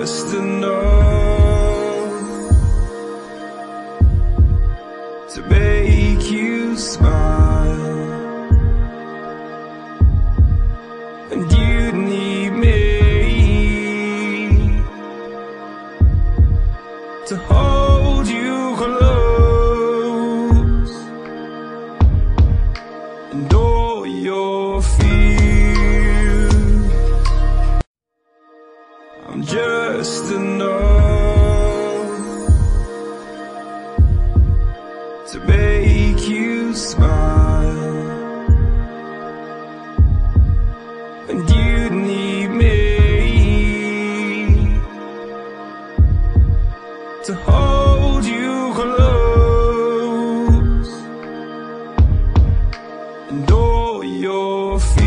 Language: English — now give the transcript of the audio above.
just enough to make you smile. and all your fears.